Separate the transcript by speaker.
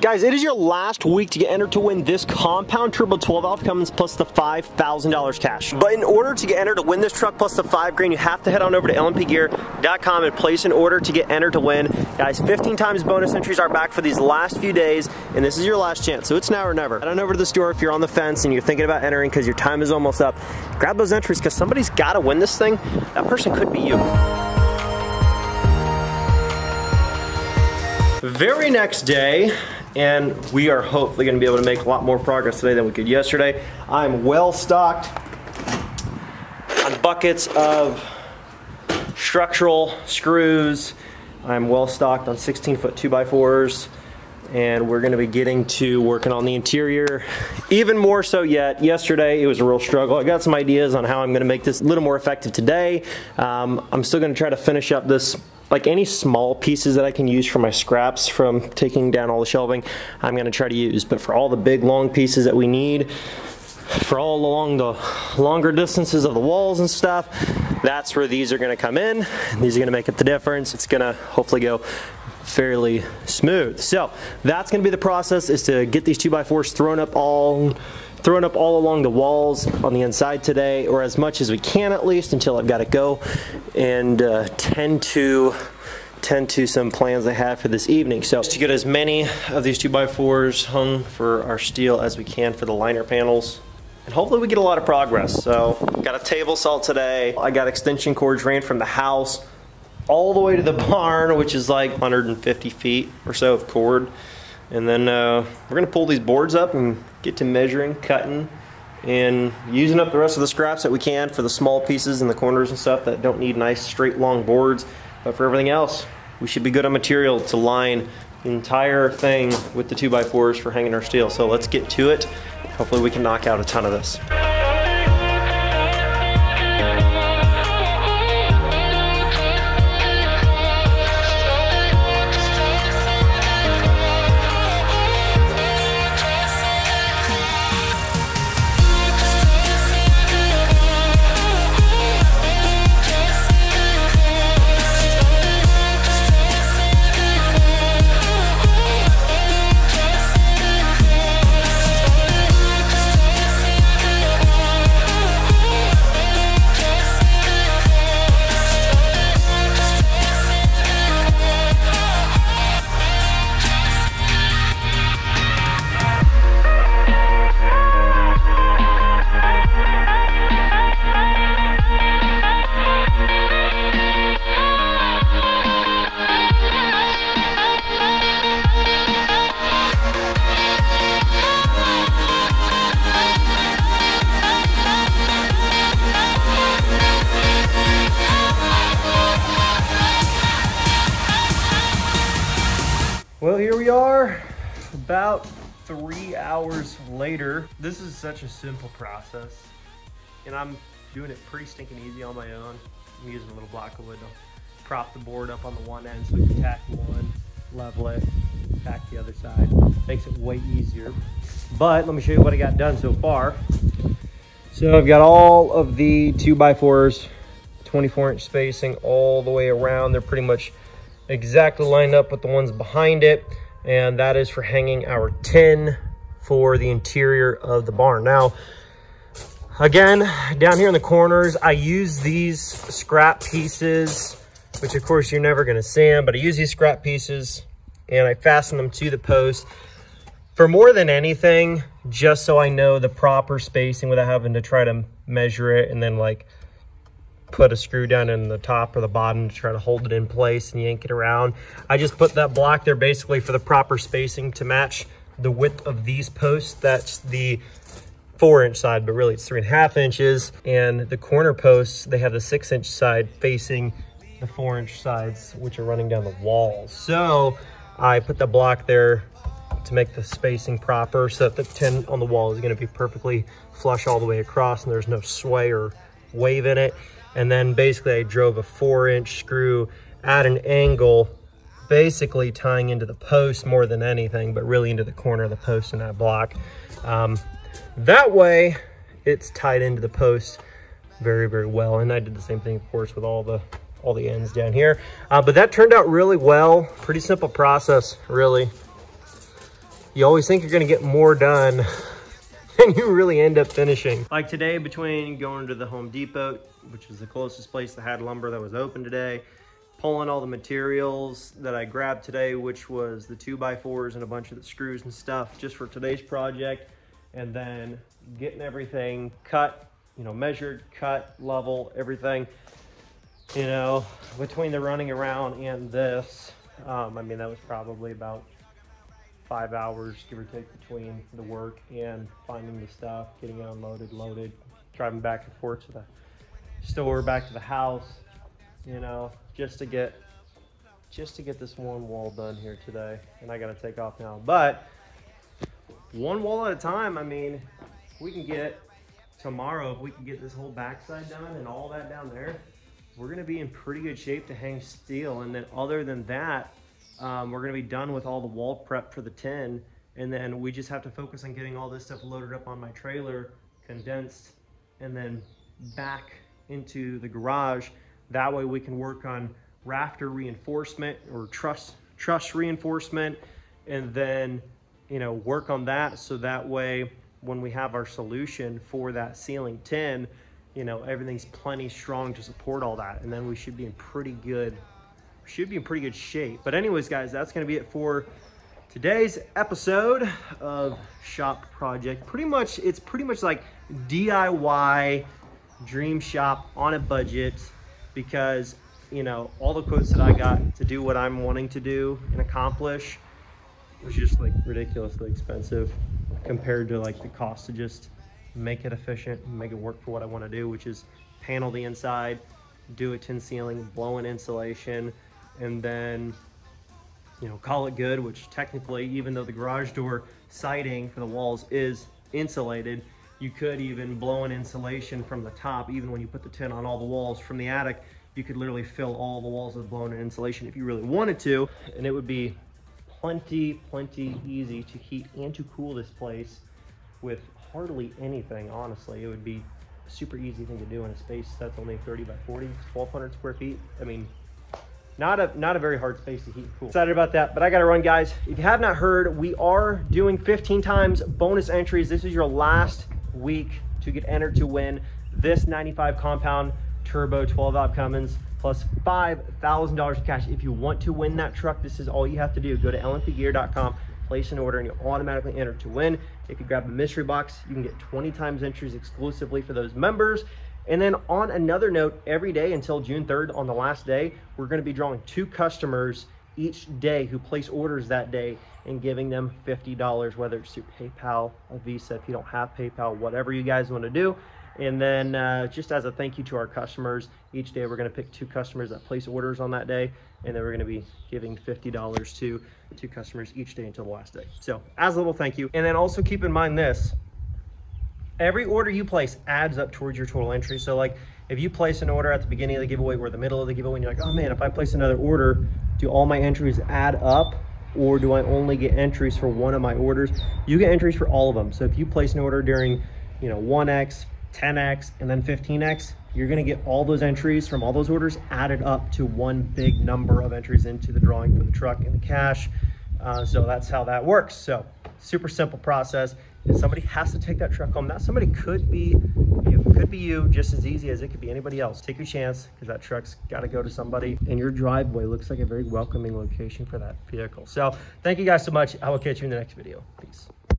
Speaker 1: Guys, it is your last week to get entered to win this compound turbo 12 valve Cummins plus the $5,000 cash. But in order to get entered to win this truck plus the five grand, you have to head on over to lnpgear.com and place an order to get entered to win. Guys, 15 times bonus entries are back for these last few days, and this is your last chance, so it's now or never. Head on over to the store if you're on the fence and you're thinking about entering because your time is almost up. Grab those entries because somebody's got to win this thing. That person could be you. Very next day, and we are hopefully going to be able to make a lot more progress today than we could yesterday. I'm well stocked on buckets of structural screws. I'm well stocked on 16 foot 2x4s and we're going to be getting to working on the interior even more so yet yesterday it was a real struggle i got some ideas on how i'm going to make this a little more effective today um, i'm still going to try to finish up this like any small pieces that I can use for my scraps from taking down all the shelving, I'm gonna try to use. But for all the big long pieces that we need, for all along the longer distances of the walls and stuff, that's where these are gonna come in. These are gonna make up the difference. It's gonna hopefully go fairly smooth. So that's gonna be the process is to get these two by fours thrown up all thrown up all along the walls on the inside today, or as much as we can at least until I've got to go and uh, tend to tend to some plans I have for this evening. So to get as many of these 2x4s hung for our steel as we can for the liner panels. And hopefully we get a lot of progress. So got a table saw today. I got extension cords ran from the house all the way to the barn, which is like 150 feet or so of cord. And then uh, we're gonna pull these boards up and get to measuring, cutting, and using up the rest of the scraps that we can for the small pieces and the corners and stuff that don't need nice straight long boards. But for everything else, we should be good on material to line the entire thing with the 2x4s for hanging our steel. So let's get to it. Hopefully we can knock out a ton of this. About three hours later. This is such a simple process, and I'm doing it pretty stinking easy on my own. I'm using a little block of wood to prop the board up on the one end so we can tack one, level it, tack the other side. Makes it way easier. But let me show you what I got done so far. So I've got all of the two by fours, 24 inch spacing all the way around. They're pretty much exactly lined up with the ones behind it. And that is for hanging our tin for the interior of the barn. Now, again, down here in the corners, I use these scrap pieces, which of course you're never gonna them, but I use these scrap pieces and I fasten them to the post for more than anything, just so I know the proper spacing without having to try to measure it and then like put a screw down in the top or the bottom to try to hold it in place and yank it around. I just put that block there basically for the proper spacing to match the width of these posts. That's the four inch side, but really it's three and a half inches. And the corner posts, they have the six inch side facing the four inch sides, which are running down the walls. So I put the block there to make the spacing proper so that the tin on the wall is gonna be perfectly flush all the way across and there's no sway or wave in it. And then basically I drove a four inch screw at an angle, basically tying into the post more than anything, but really into the corner of the post in that block. Um, that way it's tied into the post very, very well. And I did the same thing, of course, with all the all the ends down here. Uh, but that turned out really well. Pretty simple process, really. you always think you're gonna get more done than you really end up finishing. Like today, between going to the Home Depot, which is the closest place that had lumber that was open today, pulling all the materials that I grabbed today, which was the two by fours and a bunch of the screws and stuff just for today's project, and then getting everything cut, you know, measured, cut, level, everything, you know, between the running around and this, um, I mean, that was probably about five hours, give or take, between the work and finding the stuff, getting it unloaded, loaded, driving back and forth to the store, back to the house, you know, just to get just to get this one wall done here today. And I gotta take off now. But one wall at a time, I mean, we can get tomorrow, if we can get this whole backside done and all that down there, we're gonna be in pretty good shape to hang steel. And then other than that, um, we're gonna be done with all the wall prep for the 10. And then we just have to focus on getting all this stuff loaded up on my trailer, condensed, and then back into the garage. That way we can work on rafter reinforcement or truss, truss reinforcement and then, you know, work on that so that way when we have our solution for that ceiling 10, you know, everything's plenty strong to support all that. And then we should be in pretty good, should be in pretty good shape. But anyways, guys, that's gonna be it for today's episode of Shop Project. Pretty much, it's pretty much like DIY dream shop on a budget because, you know, all the quotes that I got to do what I'm wanting to do and accomplish was just like ridiculously expensive compared to like the cost to just make it efficient make it work for what I want to do, which is panel the inside, do a tin ceiling, blow in insulation, and then you know, call it good, which technically, even though the garage door siding for the walls is insulated, you could even blow in insulation from the top, even when you put the tin on all the walls from the attic, you could literally fill all the walls with blown in insulation if you really wanted to, and it would be plenty, plenty easy to heat and to cool this place with hardly anything, honestly. It would be a super easy thing to do in a space that's only 30 by 40, 1,200 square feet. I mean, not a not a very hard space to heat and cool. Excited about that, but I gotta run, guys. If you have not heard, we are doing 15 times bonus entries. This is your last week to get entered to win this 95 compound turbo 12 valve Cummins plus $5,000 in cash. If you want to win that truck, this is all you have to do. Go to lnpgear.com, place an order, and you'll automatically enter to win. If you grab a mystery box, you can get 20 times entries exclusively for those members. And then on another note, every day until June 3rd, on the last day, we're gonna be drawing two customers each day who place orders that day and giving them $50, whether it's through PayPal, a Visa, if you don't have PayPal, whatever you guys want to do. And then uh, just as a thank you to our customers, each day we're going to pick two customers that place orders on that day, and then we're going to be giving $50 to two customers each day until the last day. So as a little thank you. And then also keep in mind this, every order you place adds up towards your total entry. So like if you place an order at the beginning of the giveaway or the middle of the giveaway, and you're like, oh man, if I place another order, do all my entries add up? Or do I only get entries for one of my orders? You get entries for all of them. So if you place an order during, you know, 1X, 10X, and then 15X, you're gonna get all those entries from all those orders added up to one big number of entries into the drawing for the truck and the cash. Uh, so that's how that works. So super simple process. If somebody has to take that truck home, that somebody could be you, could be you just as easy as it could be anybody else. Take your chance because that truck's got to go to somebody. And your driveway looks like a very welcoming location for that vehicle. So thank you guys so much. I will catch you in the next video. Peace.